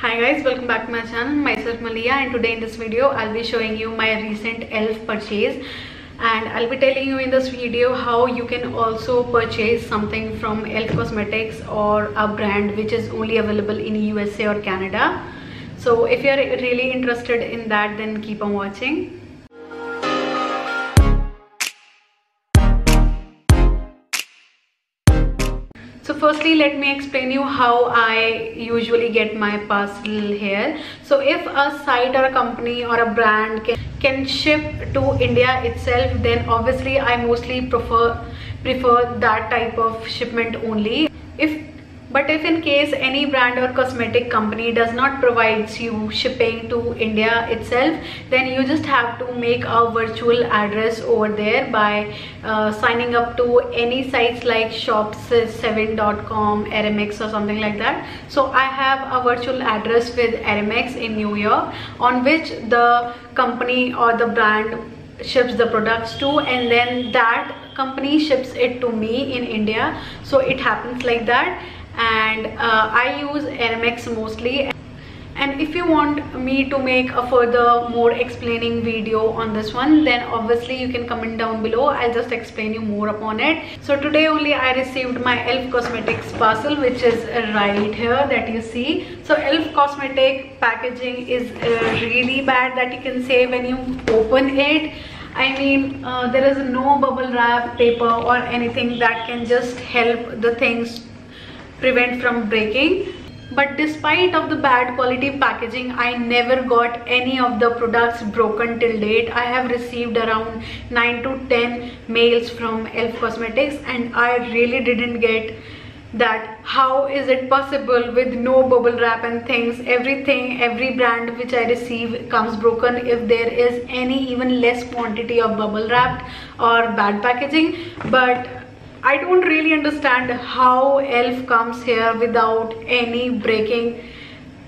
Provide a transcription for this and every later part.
Hi guys, welcome back to my channel. Myself Maleeha and today in this video I'll be showing you my recent ELF purchase and I'll be telling you in this video how you can also purchase something from ELF Cosmetics or a brand which is only available in USA or Canada. So if you're really interested in that then keep on watching. So firstly let me explain you how i usually get my parcel here. So if a site or a company or a brand can, can ship to india itself then obviously i mostly prefer prefer that type of shipment only. If but if in case any brand or cosmetic company does not provide you shipping to India itself, then you just have to make a virtual address over there by uh, signing up to any sites like shops7.com, Aramex or something like that. So I have a virtual address with Aramex in New York on which the company or the brand ships the products to and then that company ships it to me in India. So it happens like that and uh, I use Aramex mostly. And if you want me to make a further more explaining video on this one then obviously you can comment down below. I'll just explain you more upon it. So today only i received my elf cosmetics parcel which is right here that you see. So elf cosmetic packaging is uh, really bad that you can say when you open it. I mean, uh, there is no bubble wrap, paper or anything that can just help the things prevent from breaking. But despite of the bad quality packaging i never got any of the products broken till date. I have received around 9 to 10 mails from elf cosmetics and i really didn't get that how is it possible with no bubble wrap and things. Everything every brand which i receive comes broken if there is any even less quantity of bubble wrap or bad packaging. But I don't really understand how ELF comes here without any breaking,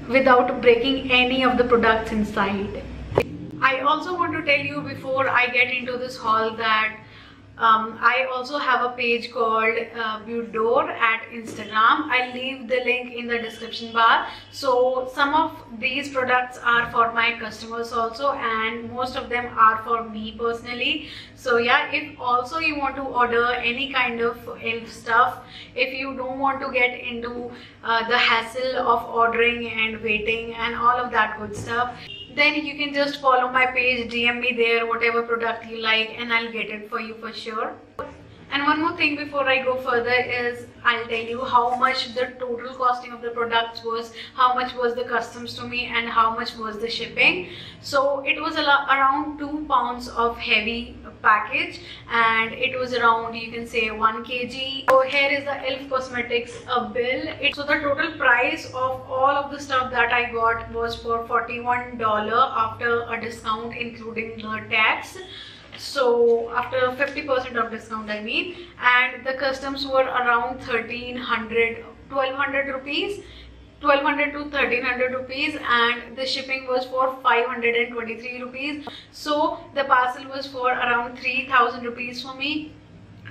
without breaking any of the products inside. I also want to tell you before I get into this haul that um, I also have a page called uh, Boudoir at Instagram. I'll leave the link in the description bar. So some of these products are for my customers also and most of them are for me personally. So yeah, if also you want to order any kind of elf stuff, if you don't want to get into uh, the hassle of ordering and waiting and all of that good stuff, then you can just follow my page dm me there whatever product you like and i'll get it for you for sure and one more thing before I go further is I'll tell you how much the total costing of the products was, how much was the customs to me and how much was the shipping. So it was around 2 pounds of heavy package and it was around you can say 1 kg. So here is the ELF Cosmetics a bill. It, so the total price of all of the stuff that I got was for $41 after a discount including the tax so after 50% of discount I mean and the customs were around 1300 1200 rupees 1200 to 1300 rupees and the shipping was for 523 rupees. So the parcel was for around 3000 rupees for me.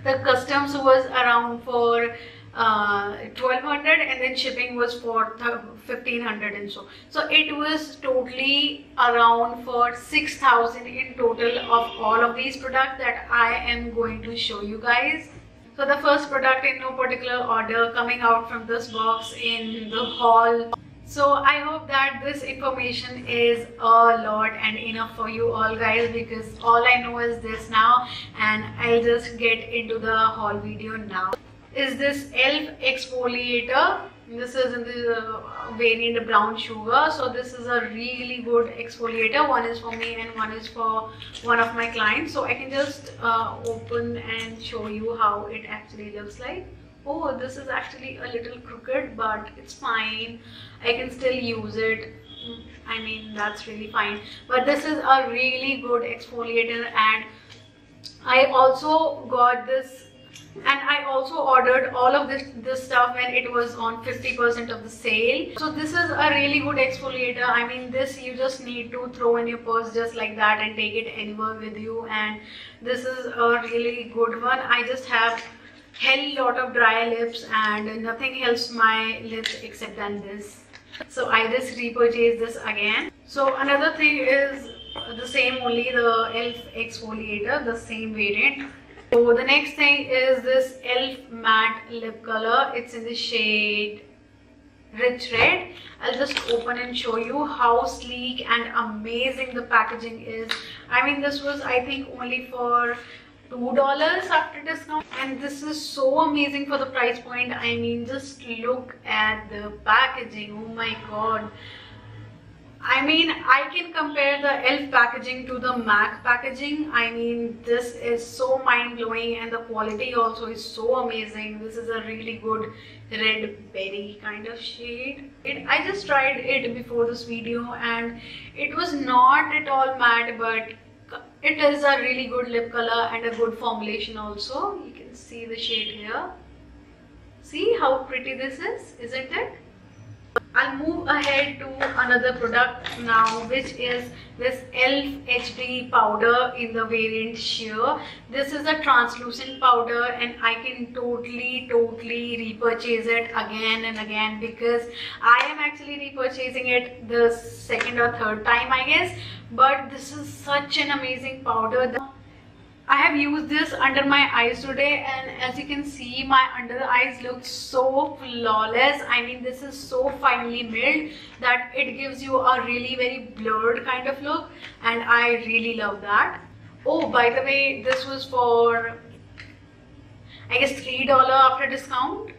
The customs was around for uh, 1200 and then shipping was for 1500 and so. So it was totally around for 6000 in total of all of these products that i am going to show you guys so the first product in no particular order coming out from this box in the haul so i hope that this information is a lot and enough for you all guys because all i know is this now and i'll just get into the haul video now is this ELF exfoliator. This is in the uh, variant brown sugar. So this is a really good exfoliator. One is for me and one is for one of my clients. So I can just uh, open and show you how it actually looks like. Oh, this is actually a little crooked, but it's fine. I can still use it. I mean, that's really fine. But this is a really good exfoliator and I also got this and I also ordered all of this this stuff when it was on 50% of the sale. So this is a really good exfoliator. I mean this you just need to throw in your purse just like that and take it anywhere with you. And this is a really good one. I just have hell lot of dry lips and nothing helps my lips except than this. So I just repurchased this again. So another thing is the same only the elf exfoliator the same variant so the next thing is this elf matte lip color. It's in the shade rich red. I'll just open and show you how sleek and amazing the packaging is. I mean this was i think only for two dollars after discount. And this is so amazing for the price point. I mean just look at the packaging. Oh my god I mean, I can compare the ELF packaging to the MAC packaging. I mean, this is so mind-blowing and the quality also is so amazing. This is a really good red berry kind of shade. It, I just tried it before this video and it was not at all matte but it is a really good lip color and a good formulation also. You can see the shade here. See how pretty this is, isn't it? I'll move ahead to another product now which is this ELF HD powder in the variant sheer. This is a translucent powder and I can totally totally repurchase it again and again because I am actually repurchasing it the second or third time I guess but this is such an amazing powder. I have used this under my eyes today and as you can see my under the eyes look so flawless. I mean this is so finely milled that it gives you a really very blurred kind of look and I really love that. Oh by the way this was for I guess $3 after discount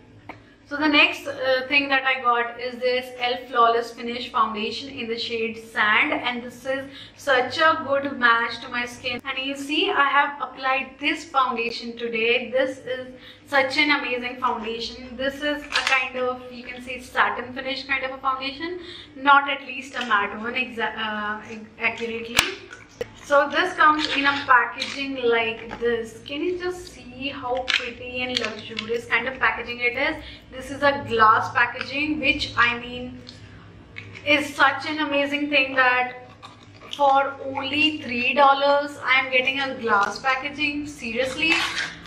so the next uh, thing that I got is this ELF Flawless Finish Foundation in the shade Sand and this is such a good match to my skin and you see I have applied this foundation today. This is such an amazing foundation. This is a kind of you can say satin finish kind of a foundation not at least a matte one uh, accurately. So this comes in a packaging like this. Can you just see how pretty and luxurious kind of packaging it is? This is a glass packaging which i mean is such an amazing thing that for only three dollars i am getting a glass packaging. Seriously?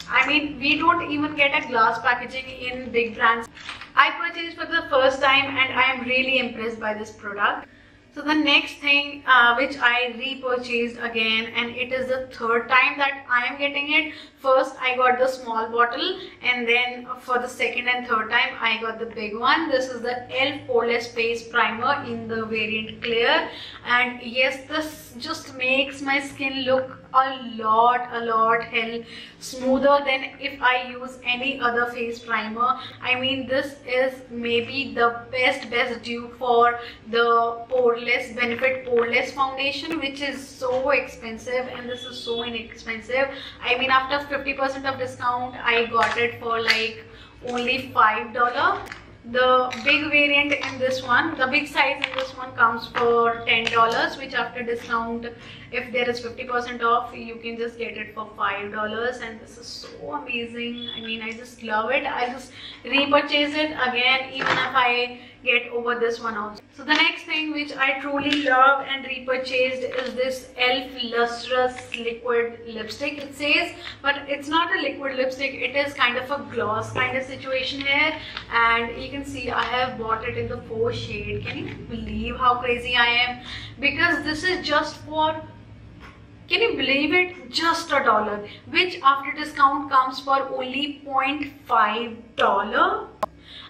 I mean we don't even get a glass packaging in big brands. I purchased for the first time and i am really impressed by this product so the next thing uh, which I repurchased again and it is the third time that I am getting it. First I got the small bottle and then for the second and third time I got the big one. This is the ELF Poreless Face Primer in the variant Clear and yes this just makes my skin look a lot a lot hell smoother than if I use any other face primer. I mean this is maybe the best best dupe for the poreless benefit poreless foundation which is so expensive and this is so inexpensive. I mean after 50% of discount I got it for like only five dollar. The big variant in this one the big size in this one comes for ten dollars which after discount if there is 50 percent off you can just get it for five dollars and this is so amazing. I mean i just love it. I just repurchase it again even if i get over this one also so the next thing which i truly love and repurchased is this elf lustrous liquid lipstick. It says but it's not a liquid lipstick. It is kind of a gloss kind of situation here. And you can see i have bought it in the four shade. Can you believe how crazy i am? Because this is just for can you believe it? Just a dollar, which after discount comes for only 0.5 dollar.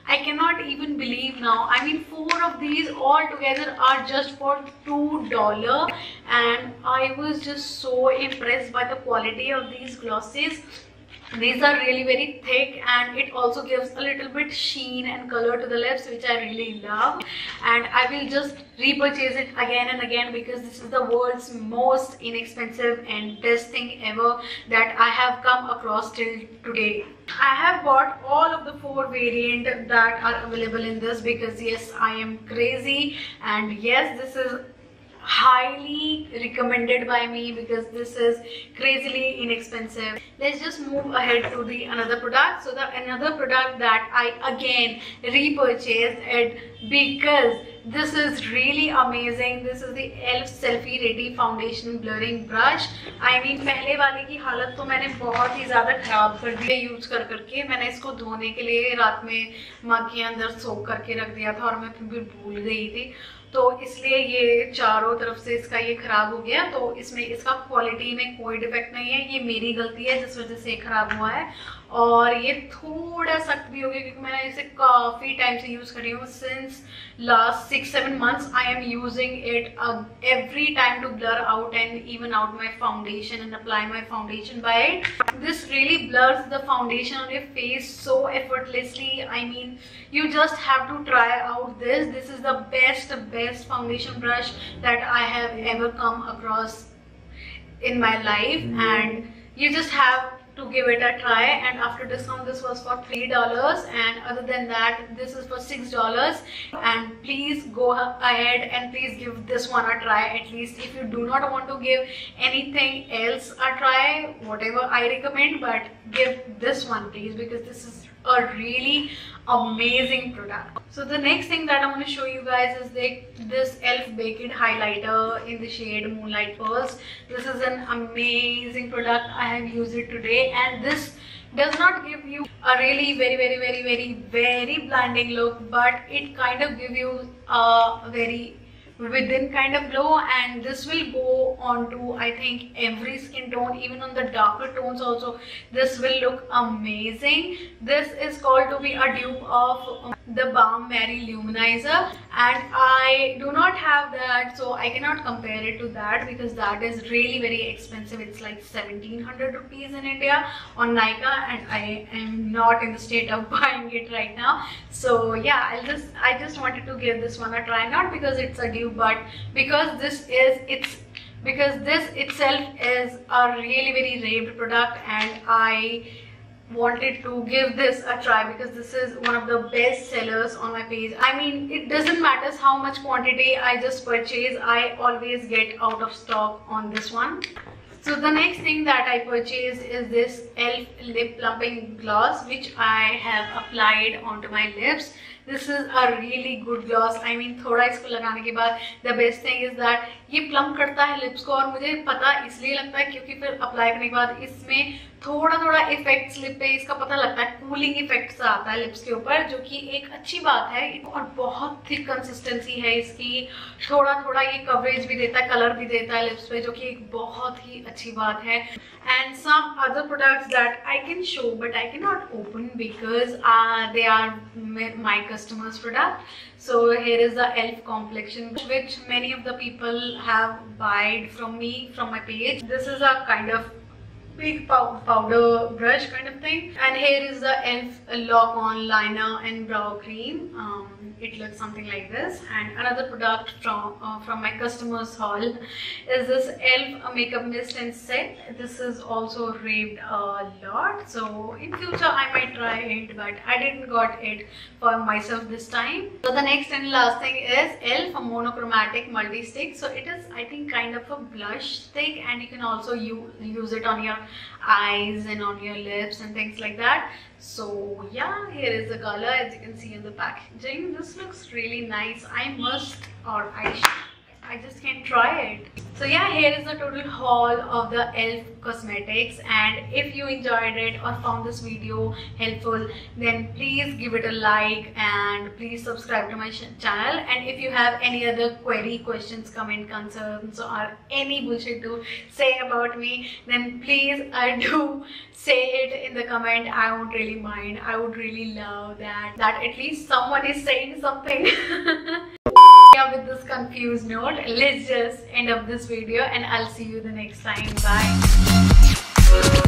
I cannot even believe now. I mean, four of these all together are just for two dollar, and I was just so impressed by the quality of these glosses these are really very thick and it also gives a little bit sheen and color to the lips which I really love and I will just repurchase it again and again because this is the world's most inexpensive and best thing ever that I have come across till today. I have bought all of the four variant that are available in this because yes I am crazy and yes this is highly recommended by me because this is crazily inexpensive let's just move ahead to the another product so the another product that i again repurchased at because this is really amazing this is the elf selfie ready foundation blurring brush i mean pehle wale ki halat to maine bahut hi zyada kharab kar di use kar करके मैंने इसको धोने के लिए रात में मग के अंदर सोख करके रख दिया था और मैं फिर भी भूल गई थी तो इसलिए ये चारों तरफ़ से इसका ये खराब हो गया तो इसमें इसका क्वालिटी में कोई डिफेक्ट नहीं है, ये मेरी गलती है, जिस वजह से ये खराब हुआ है। और ये थोड़ा सख्त भी हो गया क्योंकि मैंने इसे काफ़ी टाइम से यूज़ कर रही हूँ since last six seven months I am using it every time to blur out and even out my foundation and apply my foundation by it this really blurs the foundation on your face so effortlessly i mean you just have to try out this this is the best best foundation brush that i have ever come across in my life mm -hmm. and you just have to give it a try. And after discount this was for three dollars. And other than that this is for six dollars. And please go ahead and please give this one a try. At least if you do not want to give anything else a try whatever i recommend but give this one please because this is a really amazing product. So the next thing that i'm going to show you guys is the this elf baked highlighter in the shade moonlight pearls this is an amazing product. I have used it today and this does not give you a really very very very very very blinding look but it kind of give you a very within kind of glow and this will go on to I think every skin tone even on the darker tones also. This will look amazing. This is called to be a dupe of um, the Balm Mary-Lou Manizer and I do not have that so I cannot compare it to that because that is really very expensive. It's like 1700 rupees in India on Nykaa and I am not in the state of buying it right now. So yeah I'll just I just wanted to give this one a try. Not because it's a dupe but because this is it's because this itself is a really very raved product and I wanted to give this a try because this is one of the best sellers on my page. I mean it doesn't matter how much quantity i just purchase i always get out of stock on this one. So the next thing that i purchased is this elf lip plumping gloss which i have applied onto my lips. This is a really good gloss. I mean thoda isko lagane ke baad the best thing is that ये plum करता है lips को और मुझे पता इसलिए लगता है क्योंकि फिर अप्लाई करने के बाद इसमें थोड़ा थोड़ा इफ़ेक्ट लिप पे इसका पता लगता है कूलिंग इफ़ेक्ट सा आता है लिप्स के ऊपर, जो कि एक अच्छी बात है। और बहुत थिक कंसिस्टेंसी है इसकी। थोड़ा थोड़ा ये कवरेज भी देता है कलर भी देता है लिप्स पे, जो कि एक बहुत ही अच्छी बात है। And some other products that I can show but I can not open because they are my customers product. So here is the elf complexion which many of the people have bought from me from my page. This is a kind of big powder brush kind of thing. And here is the elf lock on liner and brow cream. Um, it looks something like this. And another product from uh, from my customers haul is this elf makeup mist and set this is also raved a lot. So in future i might try it but i didn't got it for myself this time. So the next and last thing is elf monochromatic multi stick so it is i think kind of a blush stick and you can also use, use it on your eyes and on your lips and things like that. So yeah here is the color as you can see in the packaging. This looks really nice. I must or i I just can't try it. So yeah, here is the total haul of the e.l.f. cosmetics and if you enjoyed it or found this video helpful then please give it a like and please subscribe to my channel and if you have any other query, questions, comment, concerns or any bullshit to say about me then please I do say it in the comment. I won't really mind. I would really love that, that at least someone is saying something. with this confused note. Let's just end up this video and i'll see you the next time. Bye